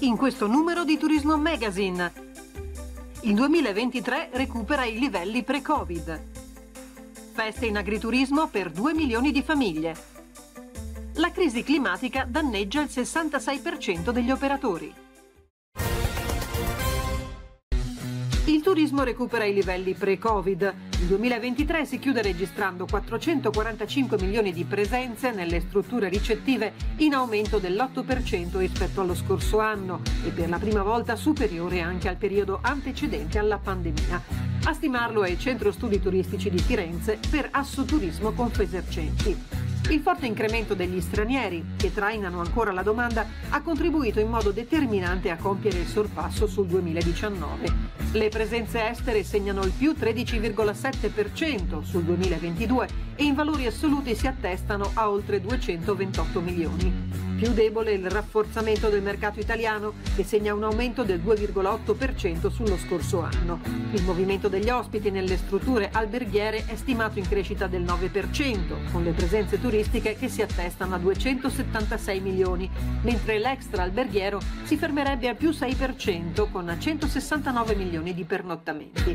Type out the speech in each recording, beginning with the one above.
in questo numero di Turismo Magazine. Il 2023 recupera i livelli pre-Covid. Feste in agriturismo per 2 milioni di famiglie. La crisi climatica danneggia il 66% degli operatori. Turismo recupera i livelli pre-Covid. Il 2023 si chiude registrando 445 milioni di presenze nelle strutture ricettive in aumento dell'8% rispetto allo scorso anno e per la prima volta superiore anche al periodo antecedente alla pandemia. A stimarlo è il Centro Studi Turistici di Firenze per Assoturismo Confesercenti. Il forte incremento degli stranieri, che trainano ancora la domanda, ha contribuito in modo determinante a compiere il sorpasso sul 2019. Le presenze estere segnano il più 13,7% sul 2022 e in valori assoluti si attestano a oltre 228 milioni. Più debole il rafforzamento del mercato italiano che segna un aumento del 2,8% sullo scorso anno. Il movimento degli ospiti nelle strutture alberghiere è stimato in crescita del 9%, con le presenze turistiche che si attestano a 276 milioni, mentre l'extra alberghiero si fermerebbe al più 6% con 169 milioni di pernottamenti.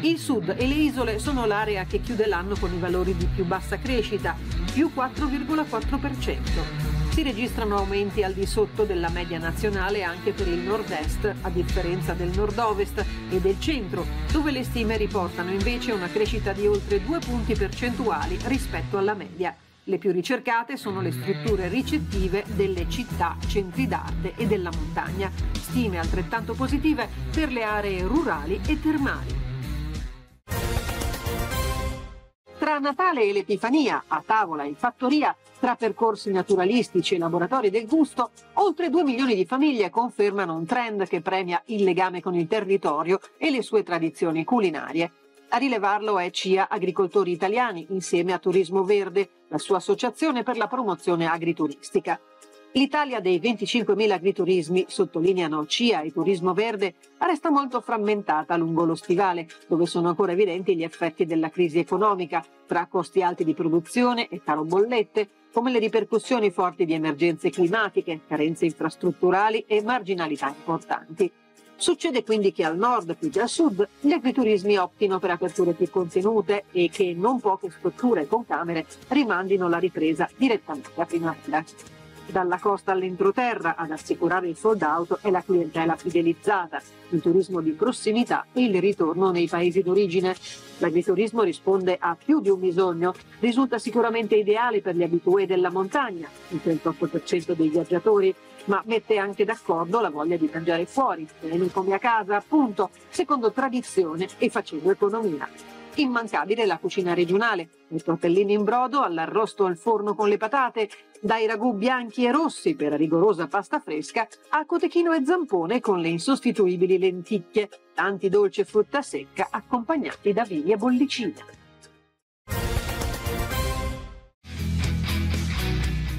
Il sud e le isole sono l'area che chiude l'anno con i valori di più bassa crescita, più 4,4% si registrano aumenti al di sotto della media nazionale anche per il nord-est, a differenza del nord-ovest e del centro, dove le stime riportano invece una crescita di oltre due punti percentuali rispetto alla media. Le più ricercate sono le strutture ricettive delle città, centri d'arte e della montagna, stime altrettanto positive per le aree rurali e termali. Tra Natale e l'Epifania, a tavola in fattoria, tra percorsi naturalistici e laboratori del gusto, oltre 2 milioni di famiglie confermano un trend che premia il legame con il territorio e le sue tradizioni culinarie. A rilevarlo è CIA Agricoltori Italiani insieme a Turismo Verde, la sua associazione per la promozione agrituristica. L'Italia dei 25.000 agriturismi, sottolineano CIA e Turismo Verde, resta molto frammentata lungo lo stivale, dove sono ancora evidenti gli effetti della crisi economica, tra costi alti di produzione e caro bollette, come le ripercussioni forti di emergenze climatiche, carenze infrastrutturali e marginalità importanti. Succede quindi che al nord più che al sud gli agriturismi optino per aperture più contenute e che non poche strutture con camere rimandino la ripresa direttamente a primavera dalla costa all'entroterra ad assicurare il sold out è la clientela fidelizzata, il turismo di prossimità e il ritorno nei paesi d'origine. L'agriturismo risponde a più di un bisogno, risulta sicuramente ideale per gli abitué della montagna, il 38% dei viaggiatori, ma mette anche d'accordo la voglia di mangiare fuori, bene come a casa, appunto, secondo tradizione e facendo economia. Immancabile la cucina regionale, i tortellini in brodo all'arrosto al forno con le patate, dai ragù bianchi e rossi per rigorosa pasta fresca a cotechino e zampone con le insostituibili lenticchie, tanti dolci e frutta secca accompagnati da vini e bollicine.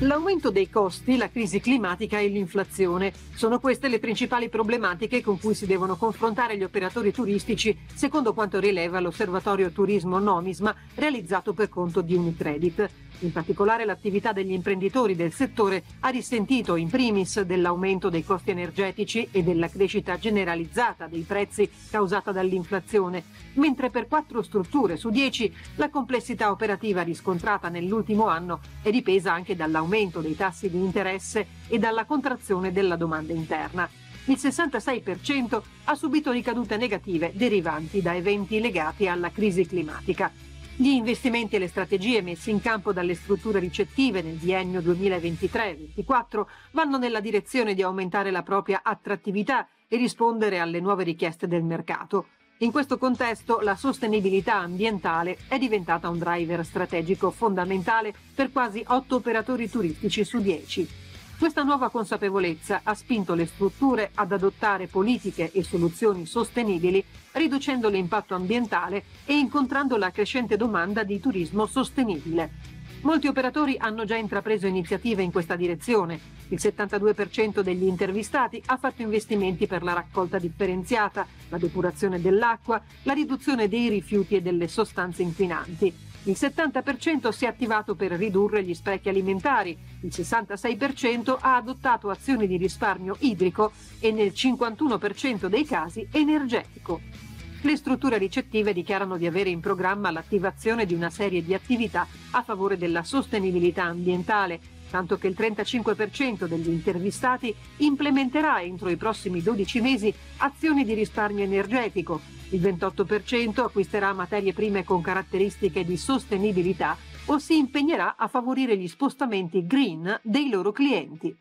L'aumento dei costi, la crisi climatica e l'inflazione sono queste le principali problematiche con cui si devono confrontare gli operatori turistici, secondo quanto rileva l'Osservatorio Turismo Nomisma realizzato per conto di Unicredit. In particolare l'attività degli imprenditori del settore ha risentito in primis dell'aumento dei costi energetici e della crescita generalizzata dei prezzi causata dall'inflazione, mentre per quattro strutture su dieci la complessità operativa riscontrata nell'ultimo anno è dipesa anche dall'aumento dei tassi di interesse e dalla contrazione della domanda interna. Il 66% ha subito ricadute negative derivanti da eventi legati alla crisi climatica. Gli investimenti e le strategie messe in campo dalle strutture ricettive nel biennio 2023-2024 vanno nella direzione di aumentare la propria attrattività e rispondere alle nuove richieste del mercato. In questo contesto la sostenibilità ambientale è diventata un driver strategico fondamentale per quasi 8 operatori turistici su 10. Questa nuova consapevolezza ha spinto le strutture ad adottare politiche e soluzioni sostenibili, riducendo l'impatto ambientale e incontrando la crescente domanda di turismo sostenibile. Molti operatori hanno già intrapreso iniziative in questa direzione. Il 72% degli intervistati ha fatto investimenti per la raccolta differenziata, la depurazione dell'acqua, la riduzione dei rifiuti e delle sostanze inquinanti. Il 70% si è attivato per ridurre gli sprechi alimentari, il 66% ha adottato azioni di risparmio idrico e nel 51% dei casi energetico. Le strutture ricettive dichiarano di avere in programma l'attivazione di una serie di attività a favore della sostenibilità ambientale, tanto che il 35% degli intervistati implementerà entro i prossimi 12 mesi azioni di risparmio energetico, il 28% acquisterà materie prime con caratteristiche di sostenibilità o si impegnerà a favorire gli spostamenti green dei loro clienti.